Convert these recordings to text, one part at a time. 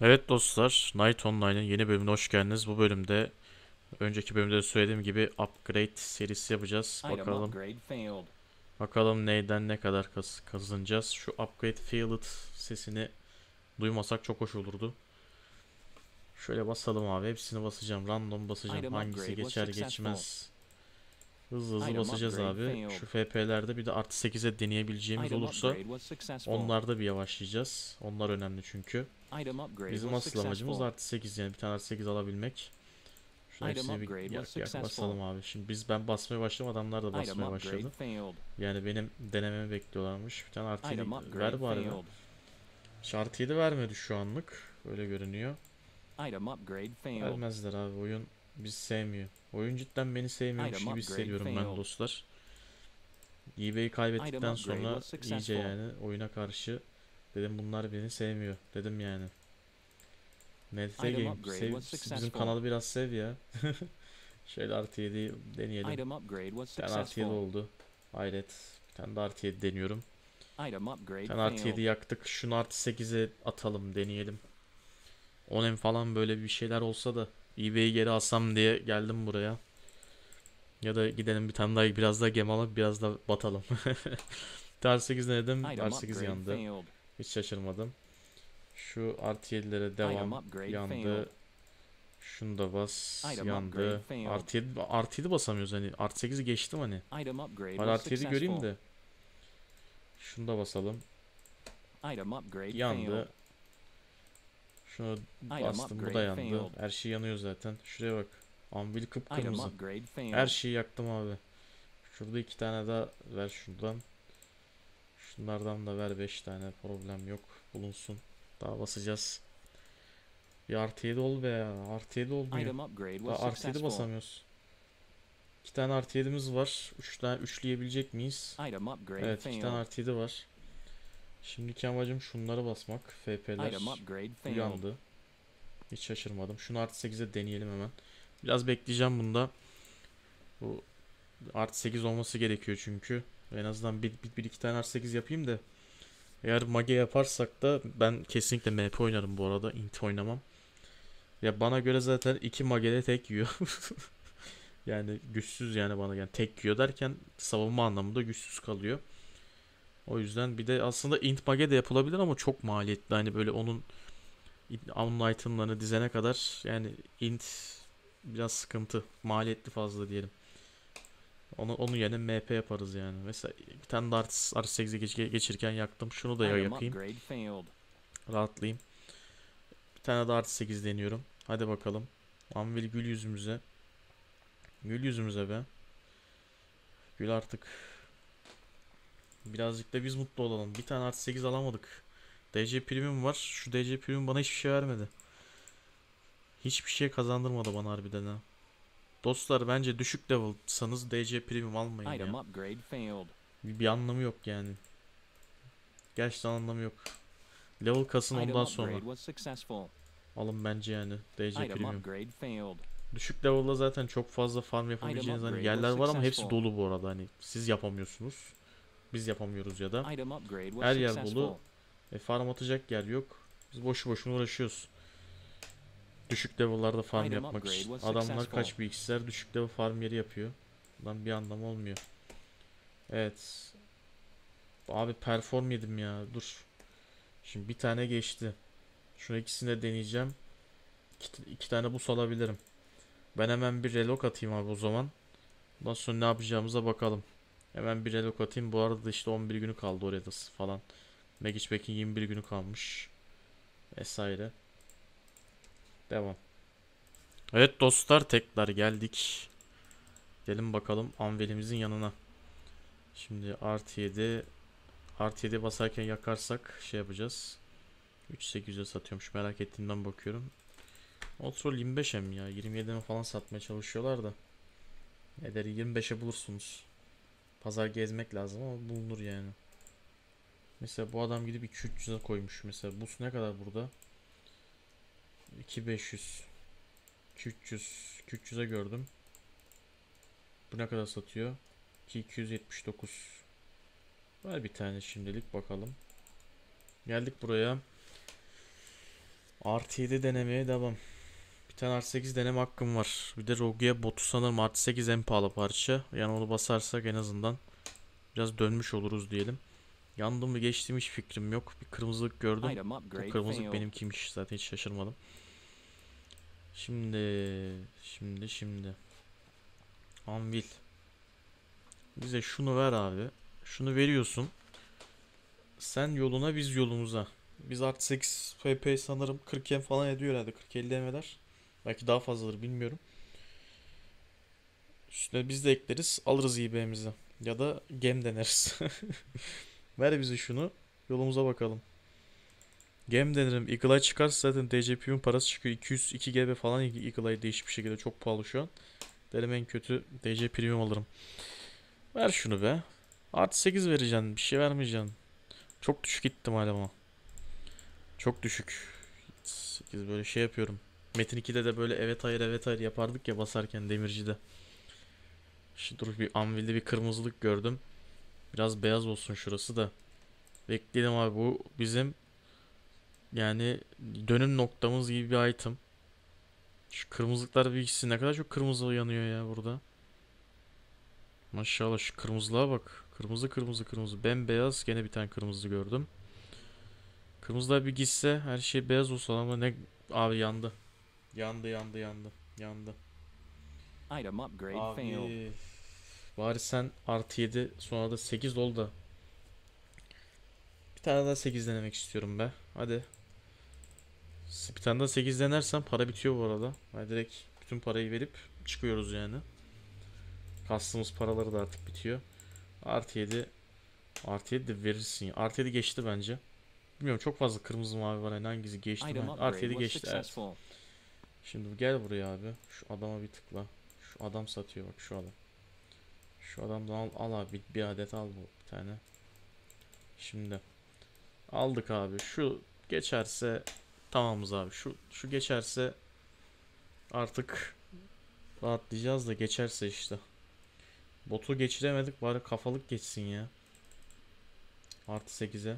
Evet dostlar, Night Online'ın yeni bölümüne hoş geldiniz. Bu bölümde önceki bölümde de söylediğim gibi upgrade serisi yapacağız. Bakalım bakalım neyden ne kadar kaz kazanacağız. Şu upgrade failed sesini duymasak çok hoş olurdu. Şöyle basalım abi. Hepsini basacağım. Random basacağım. Hangisi geçer geçmez. Hızlı hızlı basacağız abi. Şu FP'lerde bir de artı 8'e deneyebileceğimiz olursa onlarda bir yavaşlayacağız. Onlar önemli çünkü. Item upgrade Bizim asıl amacımız artı 8 yani bir tane artı 8 alabilmek. Şu Item hepsini bir upgrade yak, basalım abi. Şimdi biz ben basmaya başladım adamlar da basmaya başladı. Yani benim denememi bekliyorlarmış. Bir tane artı 7 Item ver bari be. failed. Şu artı 7 vermedi şu anlık. Öyle görünüyor. Vermezler abi oyun bizi sevmiyor. Oyun cidden beni sevmiyormuş gibi hissediyorum ben dostlar. eBay'i kaybettikten sonra iyice yani oyuna karşı dedim bunlar beni sevmiyor dedim yani. Item Game sev, bizim kanalı biraz sev ya. Şöyle artı 7 deneyelim. Tane artı 7 successful. oldu. Hayret. Bir tane de artı 7 deniyorum. Bir tane artı 7 failed. yaktık. Şunu artı 8'e atalım deneyelim. 10 falan böyle bir şeyler olsa da eBay'i geri alsam diye geldim buraya. Ya da gidelim bir tane daha biraz daha gem alıp biraz da batalım. Artı 8 denedim. Artı 8 upgrade yandı. Hiç şaşırmadım. Şu artı 7'lere Item devam. Yandı. Şunu da bas. Yandı. Artı 7, artı 7 basamıyoruz hani. Artı 8'i geçtim hani. Hala artı 7 göreyim de. Şunu da basalım. Yandı. Şunu bastım. Bu da yandı. Her şey yanıyor zaten. Şuraya bak. Anvil kıpkırmızı. Her şeyi yaktım abi. Şurada iki tane daha ver şuradan. Şunlardan da ver 5 tane. Problem yok. Bulunsun. Daha basacağız. Bir artı 7 ol be ya. Artı 7 olmuyor. Daha artı 7 successful. basamıyoruz. İki tane artı 7'miz var. Üç tane üçleyebilecek miyiz? Evet iki failed. tane artı 7 var. Şimdiki amacım şunları basmak. FP'ler uyandı. Hiç şaşırmadım. Şunu artı 8'e deneyelim hemen. Biraz bekleyeceğim bunda. Bu artı 8 olması gerekiyor çünkü. En azından bir, bir, bir iki tane artı 8 yapayım da. Eğer mage yaparsak da ben kesinlikle MP oynarım bu arada. Int oynamam. Ya bana göre zaten iki magede tek yiyor. yani güçsüz yani bana yani tek yiyor derken savunma anlamında güçsüz kalıyor. O yüzden bir de aslında int mage de yapılabilir ama çok maliyetli. Hani böyle onun onun itemlarını dizene kadar yani int biraz sıkıntı. Maliyetli fazla diyelim. Onu, onun yerine MP yaparız yani. Mesela bir tane de artı, artı 8'e geç, geçirken yaktım. Şunu da yakayım. Rahatlayayım. Bir tane artı 8 deniyorum. Hadi bakalım. Anvil gül yüzümüze. Gül yüzümüze be. Gül artık. Birazcık da biz mutlu olalım. Bir tane artı 8 alamadık. DC Premium var. Şu DC Premium bana hiçbir şey vermedi. Hiçbir şey kazandırmadı bana harbiden ha. Dostlar bence düşük levelsanız DC Premium almayın ya. Bir, bir anlamı yok yani. Gerçekten anlamı yok. Level kasın ondan sonra. Alın bence yani. DC Premium. Düşük level'da zaten çok fazla farm yapabileceğiniz hani yerler var ama hepsi dolu bu arada hani siz yapamıyorsunuz. Biz yapamıyoruz ya da. Her yer dolu. E, farm atacak yer yok. Biz boşu boşuna uğraşıyoruz. Düşük level'larda farm yapmak için. Adamlar kaç bilgisayar düşük level farm yeri yapıyor. Lan bir anlamı olmuyor. Evet. Abi perform yedim ya. Dur. Şimdi bir tane geçti. Şunu ikisini de deneyeceğim. İki, iki tane bus alabilirim. Ben hemen bir relok atayım abi o zaman. Ondan sonra ne yapacağımıza bakalım. Hemen bir relok atayım. Bu arada da işte 11 günü kaldı oraya da falan. Magic Pack'in 21 günü kalmış. Vesaire. Devam. Evet dostlar tekrar geldik. Gelin bakalım Anvil'imizin yanına. Şimdi artı 7 artı 7 basarken yakarsak şey yapacağız. 3800'e satıyormuş merak ettiğimden bakıyorum. Otrol 25'e mi ya? 27'e mi falan satmaya çalışıyorlar da. Eder 25'e bulursunuz. Pazar gezmek lazım ama bulunur yani. Mesela bu adam gidip 2-300'e koymuş mesela. Bus ne kadar burada? 2500 300 300'e gördüm. Bu ne kadar satıyor? 279 Ver bir tane şimdilik bakalım. Geldik buraya. Artı 7 denemeye devam. Bir tane artı 8 deneme hakkım var. Bir de Rogue'ye botu sanırım artı 8 en pahalı parça. Yani onu basarsak en azından biraz dönmüş oluruz diyelim. Yandım mı geçtim hiç fikrim yok. Bir kırmızılık gördüm. Upgrade kırmızılık benimkiymiş zaten hiç şaşırmadım. Şimdi şimdi şimdi Anvil bize şunu ver abi. Şunu veriyorsun. Sen yoluna biz yolumuza. Biz artı 8 PP sanırım 40 M falan ediyor herhalde. 40-50 M eder. Belki daha fazladır bilmiyorum. Üstüne biz de ekleriz. Alırız IB'mizi. Ya da gem deneriz. Ver bize şunu. Yolumuza bakalım. Gem denerim. Eagle çıkarsa zaten DC Premium parası çıkıyor. 202 GB falan Eagle Eye değişik bir şekilde. Çok pahalı şu an. Derim en kötü DC Premium alırım. Ver şunu be. Artı 8 vereceksin. Bir şey vermeyeceksin. Çok düşük ihtimal ama. Çok düşük. 8 böyle şey yapıyorum. Metin 2'de de böyle evet hayır evet hayır yapardık ya basarken demircide. Şimdi dur bir anvilde bir kırmızılık gördüm. Biraz beyaz olsun şurası da. Bekleyelim abi bu bizim yani dönüm noktamız gibi bir item. Şu kırmızılıklar bir ikisi ne kadar çok kırmızı yanıyor ya burada. Maşallah şu kırmızılığa bak. Kırmızı kırmızı kırmızı. Bembeyaz gene bir tane kırmızı gördüm. Kırmızılar bir gitse her şey beyaz olsa ama ne abi yandı. Yandı yandı yandı. Yandı. Item upgrade. Abi bari sen artı 7 sonra da 8 ol da. Bir tane daha 8 denemek istiyorum be. Hadi. Bir tane daha 8 denersem para bitiyor bu arada. Ben direkt bütün parayı verip çıkıyoruz yani. Kastığımız paraları da artık bitiyor. Artı 7 Artı 7 de verirsin ya. Artı 7 geçti bence. Bilmiyorum çok fazla kırmızı mavi var yani hangisi geçti mi? Artı upgrade 7 was geçti evet. Şimdi gel buraya abi. Şu adama bir tıkla. Şu adam satıyor bak şu adam. Şu adamdan al, al abi bir adet al bu bir tane. Şimdi aldık abi. Şu geçerse tamamız abi. Şu şu geçerse artık rahatlayacağız da geçerse işte. Botu geçiremedik bari kafalık geçsin ya. Artı 8'e.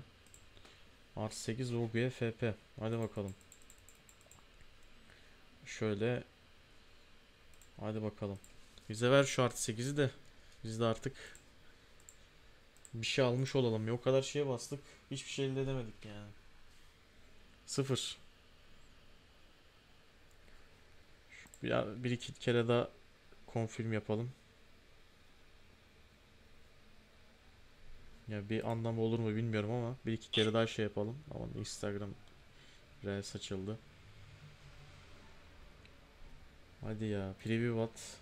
Artı 8 Rogue'ye FP. Hadi bakalım. Şöyle. Hadi bakalım. Bize ver şu artı 8'i de. Biz de artık bir şey almış olalım. Ya o kadar şeye bastık. Hiçbir şey elde edemedik yani. Sıfır. Şu- Ya bir iki kere daha konfirm yapalım. Ya bir anlamı olur mu bilmiyorum ama bir iki kere daha şey yapalım. Ama Instagram Reels açıldı. Hadi ya. Preview at.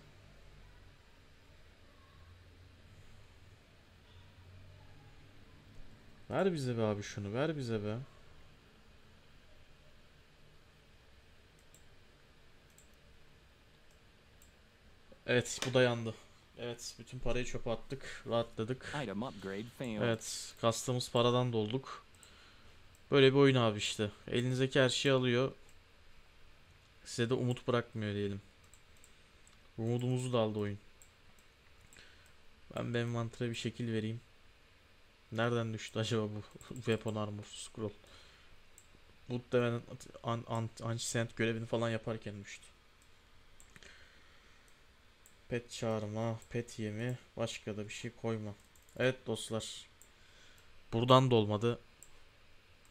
Ver bize be abi şunu. Ver bize be. Evet bu da yandı. Evet bütün parayı çöpe attık. Rahatladık. Item upgrade failed. Evet, kastığımız paradan dolduk. Böyle bir oyun abi işte. Elinizdeki her şeyi alıyor. Size de umut bırakmıyor diyelim. Umudumuzu da aldı oyun. Ben benim mantıra bir şekil vereyim. Nereden düştü acaba bu Weapon Armor Scroll? Muhtemelen an, an, anti görevini falan yaparken düştü. Pet çağırma, pet yemi, başka da bir şey koyma. Evet dostlar. Buradan da olmadı.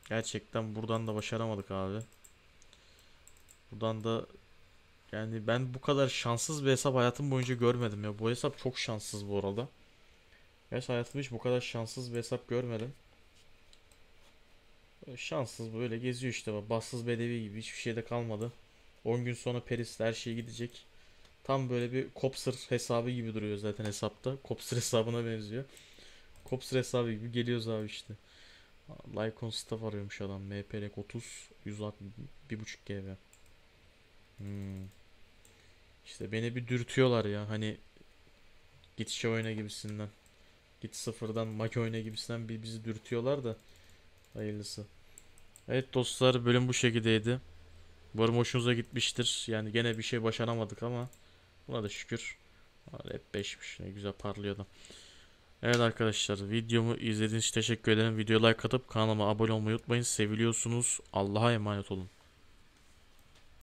Gerçekten buradan da başaramadık abi. Buradan da yani ben bu kadar şanssız bir hesap hayatım boyunca görmedim ya. Bu hesap çok şanssız bu arada. Gerçi hayatımda hiç bu kadar şanssız bir hesap görmedim. Böyle şanssız böyle geziyor işte. Bassız bedevi gibi hiçbir şeyde kalmadı. 10 gün sonra Paris'te her şey gidecek. Tam böyle bir Copser hesabı gibi duruyor zaten hesapta. Copser hesabına benziyor. Copser hesabı gibi geliyoruz abi işte. Lycon staff arıyormuş adam. MPLK 30 160 1.5 GB. Hmm. İşte beni bir dürtüyorlar ya hani git şey oyna gibisinden. Git sıfırdan mak oyna gibisinden bir bizi dürtüyorlar da hayırlısı. Evet dostlar bölüm bu şekildeydi. Umarım hoşunuza gitmiştir. Yani gene bir şey başaramadık ama buna da şükür. Hep 5'miş. Ne güzel parlıyordu. Evet arkadaşlar videomu izlediğiniz için teşekkür ederim. Videoya like atıp kanalıma abone olmayı unutmayın. Seviliyorsunuz. Allah'a emanet olun.